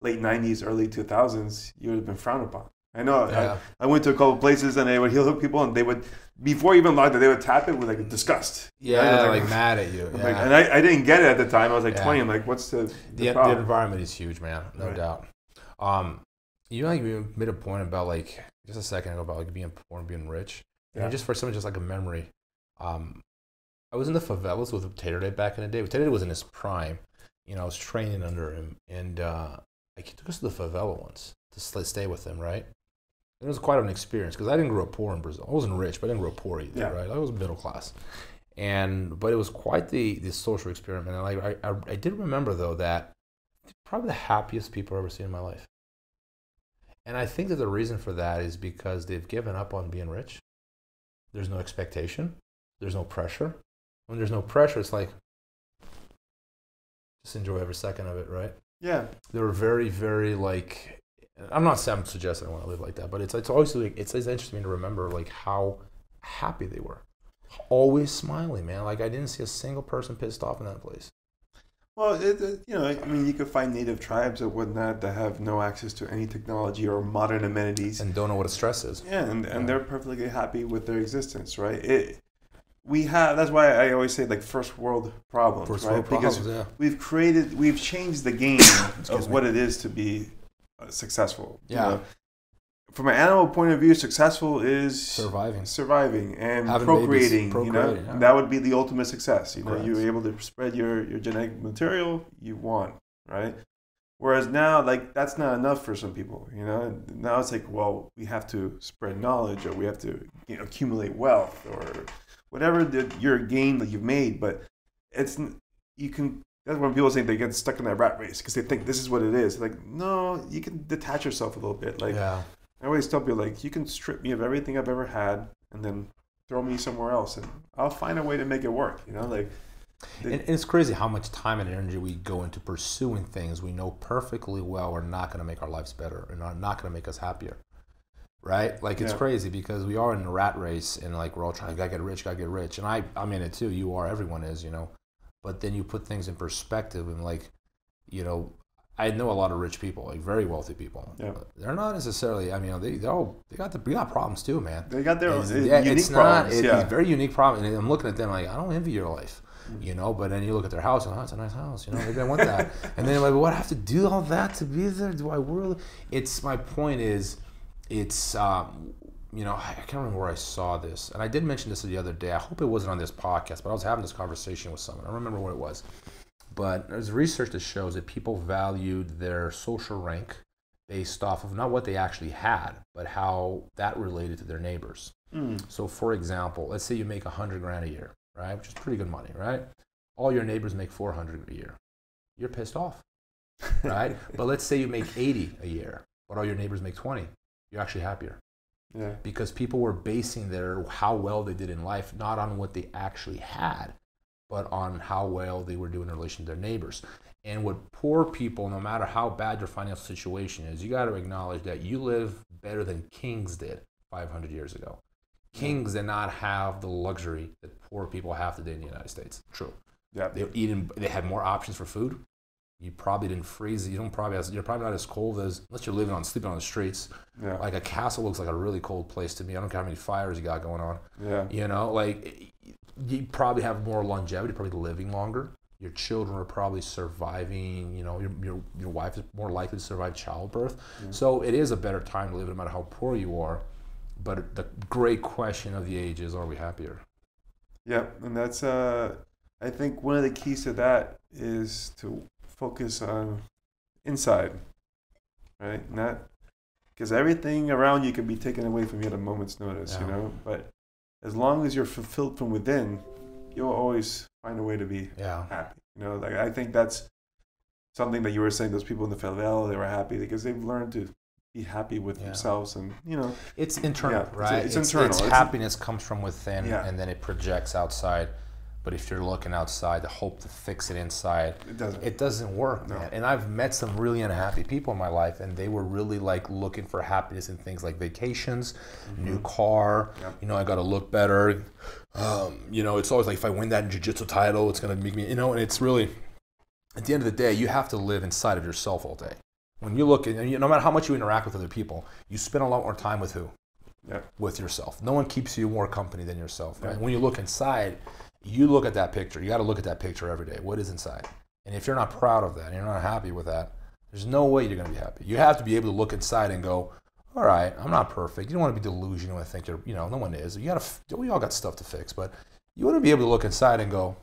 late '90s, early 2000s, you would have been frowned upon. I know. Yeah. I, I went to a couple places and they would heel hook people, and they would before even locked it, they would tap it with like disgust. Yeah? It like, mad at you. Yeah. like- and I, I didn't get it at the time. I was like Yeah. 20. I'm like, what's the, the the, the environment is huge, man. No Right. doubt. Um, you like you made a point about like just a second ago about like being poor and being rich. Yeah. And just for something just like a memory. Um, I was in the favelas with Terere back in the day. Terere was in his prime. You know, I was training under him, and uh, like he took us to the favela once to stay with him, right? It was quite an experience because I didn't grow up poor in Brazil. I wasn't rich, but I didn't grow up poor either, Yeah. right? I was middle class, and but it was quite the the social experiment. And I, I, I did remember though that probably the happiest people I've ever seen in my life. And I think that the reason for that is because they've given up on being rich. There's no expectation. There's no pressure. When there's no pressure, it's like just enjoy every second of it, right? Yeah. They were very, very like. I'm not saying I'm suggesting I want to live like that, but it's it's always like it's, it's interesting to remember like how happy they were. Always smiling, man. Like I didn't see a single person pissed off in that place. Well, it, it, you know, I mean, you could find native tribes or whatnot that have no access to any technology or modern amenities, and don't know what a stress is. Yeah, and, and they're perfectly happy with their existence, right? It, we have that's why I always say like first world problems, First right? world because problems, yeah. we've created, we've changed the game of me. what it is to be successful. you Yeah. know. From an animal point of view, successful is Surviving. surviving and Having babies, procreating. you know, yeah. that would be the ultimate success. You know, Correct. you're able to spread your your genetic material you want, right? Whereas now, like that's not enough for some people. You know, now it's like, well, we have to spread knowledge, or we have to you know, accumulate wealth, or whatever the, your gain that you've made. But it's you can. That's when people say they get stuck in that rat race because they think this is what it is. Like, no, you can detach yourself a little bit. Like, yeah. I always tell people like you can strip me of everything I've ever had and then throw me somewhere else and I'll find a way to make it work. You know, like And, and it's crazy how much time and energy we go into pursuing things we know perfectly well are not going to make our lives better and are not going to make us happier. Right? Like it's Yeah. crazy because we are in a rat race and like we're all trying, gotta get rich, gotta get rich. And I, I'm in it too. You are, everyone is, you know. But then you put things in perspective and like, you know, I know a lot of rich people, like very wealthy people. Yeah. They're not necessarily. I mean, they they all they got the we got problems too, man. they got their own It's- uh, yeah, unique it's not. problems. It, yeah. It's very unique problem, and I'm looking at them like I don't envy your life, Mm. you know. But then you look at their house, and oh, it's a nice house, you know. Maybe I want that. and then like, what I have to do all that to be there? Do I really? It's my point is, it's um, you know, I can't remember where I saw this, and I did mention this the other day. I hope it wasn't on this podcast, but I was having this conversation with someone. I don't remember what it was, but there's research that shows that people valued their social rank based off of not what they actually had, but how that related to their neighbors. Mm. So, for example, let's say you make a hundred grand a year, right? Which is pretty good money, right? All your neighbors make four hundred a year. You're pissed off, right? but let's say you make eighty a year, but all your neighbors make twenty. You're actually happier yeah. because people were basing their how well they did in life not on what they actually had, but on how well they were doing in relation to their neighbors. And what poor people, no matter how bad your financial situation is, you got to acknowledge that you live better than kings did 500 years ago. Kings did not have the luxury that poor people have today in the United States. True. Yeah. They eating. They had more options for food. You probably didn't freeze. You don't probably. You're probably not as cold as unless you're living on sleeping on the streets. Yeah. Like a castle looks like a really cold place to me. I don't care how many fires you got going on. Yeah. You know, like you probably have more longevity, probably living longer. Your children are probably surviving. You know, your your, your wife is more likely to survive childbirth. So it is a better time to live, no matter how poor you are. But the great question of the age is: Are we happier? Yeah. And that's uh I think one of the keys to that is to focus on inside. Right? Not because everything around you can be taken away from you at a moment's notice, you know. But as long as you're fulfilled from within, you'll always find a way to be Yeah. happy. You know, like I think that's something that you were saying. Those people in the favela, they were happy because they've learned to be happy with Yeah. themselves, and you know, It's internal, Yeah, it's- right? it's internal. It's, It's- happiness comes from within, Yeah. and then it projects outside. But if you're looking outside to hope to fix it inside, it doesn't. it doesn't work, No. man. And I've met some really unhappy people in my life, and they were really like looking for happiness in things like vacations, new car. Mm-hmm. You know, I got to look better. Um, you know, it's always like if I win that jiu-jitsu title, it's gonna make me. You know, and it's really at the end of the day, you have to live inside of yourself all day. When you look, and you, no matter how much you interact with other people, you spend a lot more time with who? Yeah. With yourself. No one keeps you more company than yourself, right? Yeah. When you look inside, you look at that picture. You got to look at that picture every day. What is inside? And if you're not proud of that, and you're not happy with that, there's no way you're going to be happy. You have to be able to look inside and go, all right, I'm not perfect. You don't want to be delusional and think you're, you know, no one is. You got to, we all got stuff to fix, but you want to be able to look inside and go,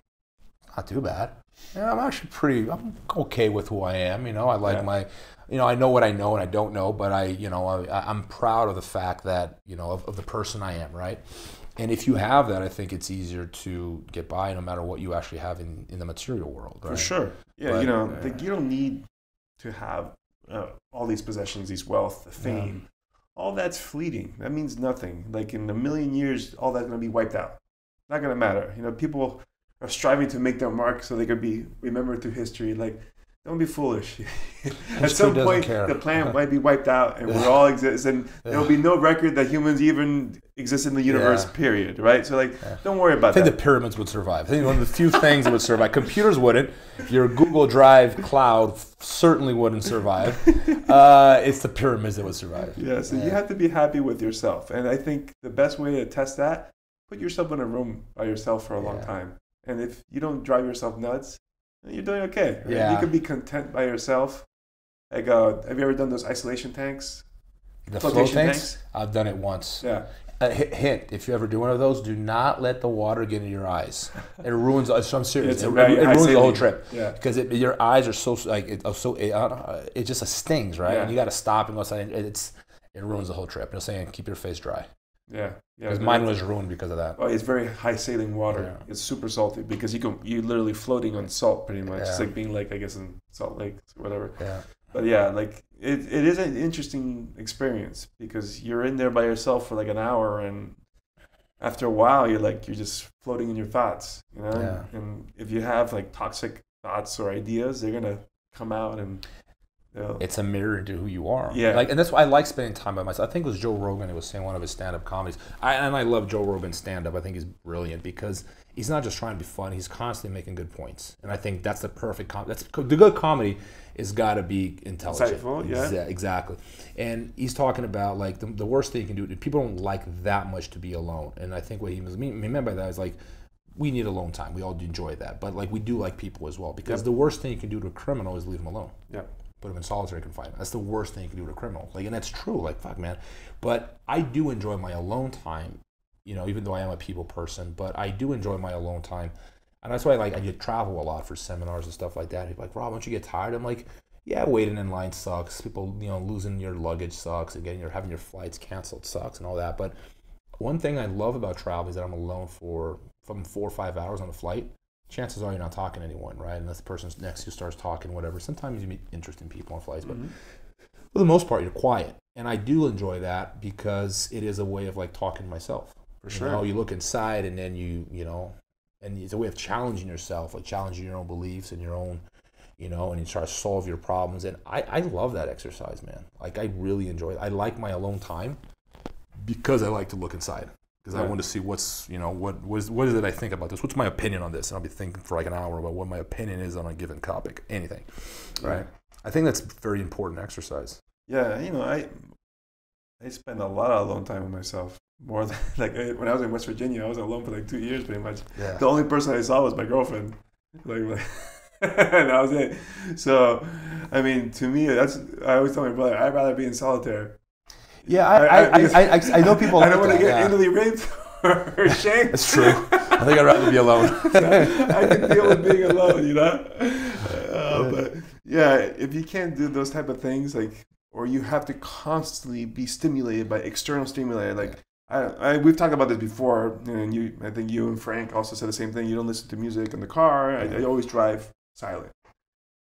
not too bad. Yeah, I'm actually pretty, I'm okay with who I am. You know, I like Yeah. my, you know, I know what I know and I don't know, but I, you know, I, I'm proud of the fact that, you know, of, of the person I am, right? And if you have that, I think it's easier to get by no matter what you actually have in, in the material world, right? For sure. Yeah, But, you know, uh, like you don't need to have uh, all these possessions, these wealth, the fame. All that's fleeting. That means nothing. Like in a million years, all that's going to be wiped out. Not going to matter. You know, people are striving to make their mark so they could be remembered through history. Like don't be foolish. At some point, care. the planet might be wiped out, and we all exist, and there will be no record that humans even exist in the universe. Yeah. Period. Right. So like, Yeah. don't worry about. I think that. the pyramids would survive. I think one of the few things that would survive. Computers wouldn't. Your Google Drive cloud certainly wouldn't survive. Uh, it's the pyramids that would survive. Yeah, so you have to be happy with yourself. And I think the best way to test that, put yourself in a room by yourself for a long time. And if you don't drive yourself nuts, you're doing okay. right? Yeah. You can be content by yourself. Like, uh, have you ever done those isolation tanks? The float Flotation tanks, I've done it once. Yeah. A hint: If you ever do one of those, do not let the water get into your eyes. It ruins. I'm serious. It's It, it ruins the whole trip Yeah. because it, your eyes are so like it, oh, so it, uh, it just stings right, Yeah. and you got to stop and go outside. and It's it ruins the whole trip. You're saying keep your face dry Yeah. Yeah. because mine was ruined because of that. Oh, it's very high saline water. Yeah. It's super salty because you can you're literally floating on salt pretty much. It's like being like I guess in Salt Lake or whatever. Yeah. But yeah, like it, it is an interesting experience because you're in there by yourself for like an hour and after a while you're like you're just floating in your thoughts, you know? Yeah. And if you have like toxic thoughts or ideas, they're gonna come out and they'll, it's a mirror into who you are. Yeah. Like, and that's why I like spending time by myself. I think it was Joe Rogan who was saying one of his stand-up comedies. I, and I love Joe Rogan's stand-up. I think he's brilliant because he's not just trying to be fun. He's constantly making good points. And I think that's the perfect com. That's the good comedy is got to be intelligent. Insightful, yeah. Exa- exactly. And he's talking about like the, the worst thing you can do. People don't like that much to be alone. And I think what he was me meant by that is like we need alone time. We all enjoy that, but like we do like people as well because Yep. the worst thing you can do to a criminal is leave them alone yeah. Put him in solitary confinement. That's the worst thing you can do to a criminal. Like, and that's true. Like, fuck, man. But I do enjoy my alone time. You know, even though I am a people person, but I do enjoy my alone time, and that's why like I get travel a lot for seminars and stuff like that. People like, Rob, don't you get tired? I'm like, yeah, waiting in line sucks. People, you know, losing your luggage sucks. And getting your having your flights canceled sucks and all that. But one thing I love about travel is that I'm alone for from four or five hours on a flight chances are you're not talking to anyone, right? Unless the person next to you starts talking, whatever. Sometimes you meet interesting people on flights, but Mhm. for the most part, you're quiet. And I do enjoy that because it is a way of like talking to myself. For You sure. know, you look inside and then you, you know, and it's a way of challenging yourself, like challenging your own beliefs and your own, you know, and you try to solve your problems. And I, I love that exercise, man. Like I really enjoy it. I like my alone time because I like to look inside. Because I want to see what's, you know, what what is, what is it I think about this? What's my opinion on this? And I'll be thinking for like an hour about what my opinion is on a given topic, anything. Right. I think that's very important exercise. Yeah, you know, I I spend a lot of alone time with myself. More than like when I was in West Virginia, I was alone for like two years, pretty much. Yeah. The only person I saw was my girlfriend, like, like and that was it. So, I mean, to me, that's I always tell my brother, I'd rather be in solitaire. Yeah, I, I, I, I, know people. I don't want to get yeah. anally raped or shamed. That's true. I think I'd rather be alone. I can deal with being alone, you know. Uh, but yeah, if you can't do those type of things, like, or you have to constantly be stimulated by external stimuli, like. I, I, we've talked about this before, and you, I think you and Frank also said the same thing. You don't listen to music in the car. I, I always drive silent.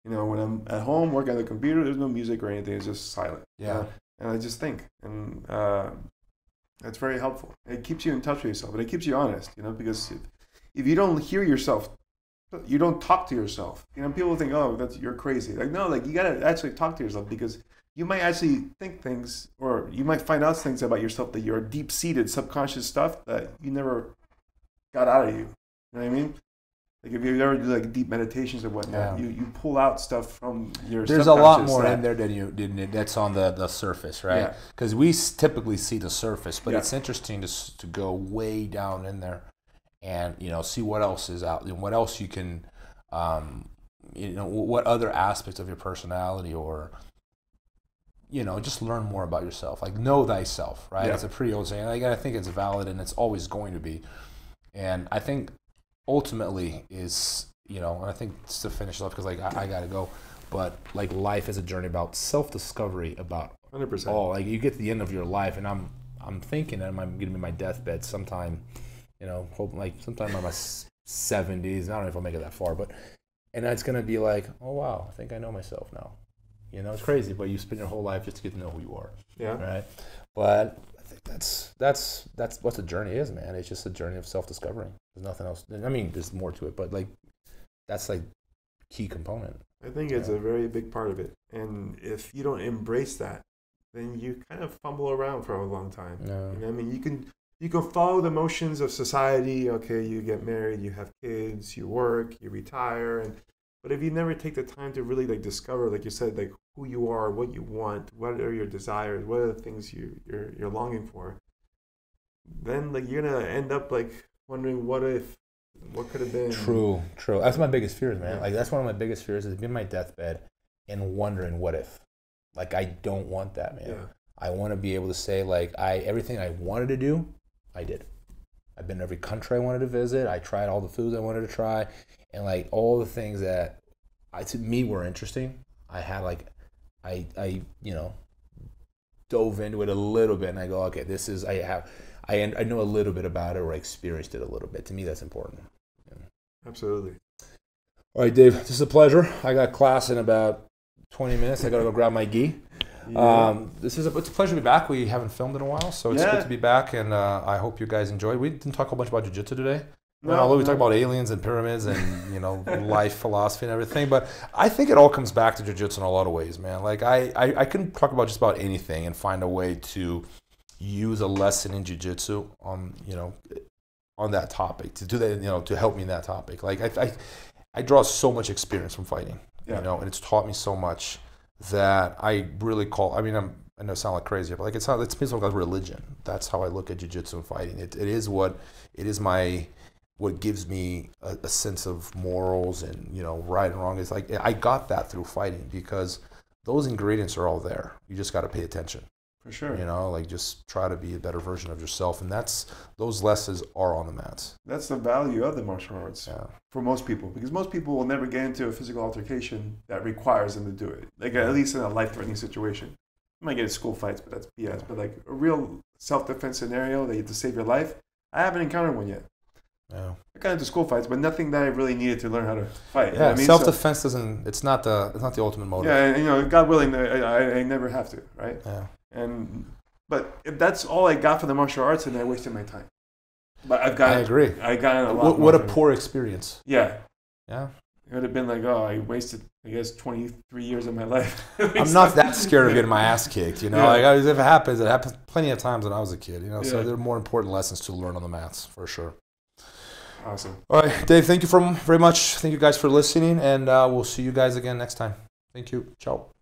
You know, when I'm at home working on the computer, there's no music or anything. It's just silent. Yeah. And I just think, and uh, that's very helpful. It keeps you in touch with yourself, and it keeps you honest. You know, because if, if you don't hear yourself, you don't talk to yourself. You know, people think, "Oh, that's you're crazy." Like, no, like you gotta actually talk to yourself because you might actually think things, or you might find out things about yourself that you're deep-seated, subconscious stuff that you never got out of you. You know what I mean? Like if you ever do like deep meditations or whatnot, Yeah. you, you pull out stuff from your. There's a lot more that- in there than you didn't? That's on the, the surface, right? Yeah. Because we typically see the surface, but Yeah. it's interesting to to go way down in there, and you know see what else is out and what else you can, um, you know, what other aspects of your personality or. You know, just learn more about yourself. Like know thyself, right? Yeah. It's a pretty old saying. Like, I think it's valid and it's always going to be. And I think ultimately is you know, and I think just to finish off because like I, I got to go, but like life is a journey about self discovery about Hundred percent. all. Like you get to the end of your life, and I'm I'm thinking that I'm gonna be my deathbed sometime, you know, hope like sometime in my seventies. I don't know if I'll make it that far, but and it's gonna be like, oh wow, I think I know myself now. You know, it's crazy, but you spend your whole life just to get to know who you are, Yeah. right? But that's that's that's what the journey is, man. It's just a journey of self discovering. There's nothing else. I mean, there's more to it, but like that's like key component. I think it's Yeah. a very big part of it. And if you don't embrace that, then you kind of fumble around for a long time. Yeah. You know, I mean, you can you can follow the motions of society. Okay, you get married, you have kids, you work, you retire, and but if you never take the time to really like discover, like you said, like who you are, what you want, what are your desires, what are the things you you're you're longing for, then like you're gonna end up like wondering what if, what could have been. True, true. That's my biggest fears, man. Yeah. Like that's one of my biggest fears is being my deathbed and wondering what if. Like I don't want that, man. Yeah. I want to be able to say like I everything I wanted to do, I did. I've been to every country I wanted to visit. I tried all the foods I wanted to try, and like all the things that I, to me were interesting. I had like, I I you know, dove into it a little bit, and I go, okay, this is I have, I I know a little bit about it or I experienced it a little bit. To me, that's important. Absolutely. All right, Dave, this is a pleasure. I got class in about 20 minutes. I got to go grab my gi. Um, this is a, it's a pleasure to be back. We haven't filmed in a while, so it's Yeah. good to be back, and uh, I hope you guys enjoyed. We didn't talk a whole bunch about jujitsu today. No, although we no. talked about aliens and pyramids and you know life philosophy and everything, but I think it all comes back to jujitsu in a lot of ways, man. Like I, I, I can talk about just about anything and find a way to use a lesson in jujitsu on you know on that topic to do that you know to help me in that topic. Like I, I, I draw so much experience from fighting, Yeah. you know, and it's taught me so much that I really call. I mean, I'm I know it sounds like crazy, but like it's not. It's it's like religion. That's how I look at jujitsu and fighting. It, it is what it is my what gives me a, a sense of morals and you know right and wrong. Is like I got that through fighting because those ingredients are all there. You just got to pay attention. For sure. You know, like just try to be a better version of yourself, and that's those lessons are on the mats. That's the value of the martial arts Yeah, for most people because most people will never get into a physical altercation that requires them to do it. Like at least in a life-threatening situation. You might get in school fights, but that's BS. But like a real self-defense scenario that you have to save your life, I haven't encountered one yet. Yeah. I got into school fights, but nothing that I really needed to learn how to fight. Yeah, I mean? self So- defense doesn't. It's not the. It's not the ultimate motive. yeah, and you know, God willing, I, I, I never have to, right? Yeah. And but if that's all I got for the martial arts, then I wasted my time. But I've got. I agree. I got a lot. What, what a poor experience. Yeah, Yeah. it would have been like, oh, I wasted, I guess, twenty three years of my life. I'm not that scared of getting my ass kicked. You know, Yeah. like if it happens, it happens plenty of times when I was a kid. You know, so there are more important lessons to learn on the mats for sure. Awesome. All right, Dave. Thank you from very much. Thank you guys for listening, and uh, we'll see you guys again next time. Thank you. Ciao.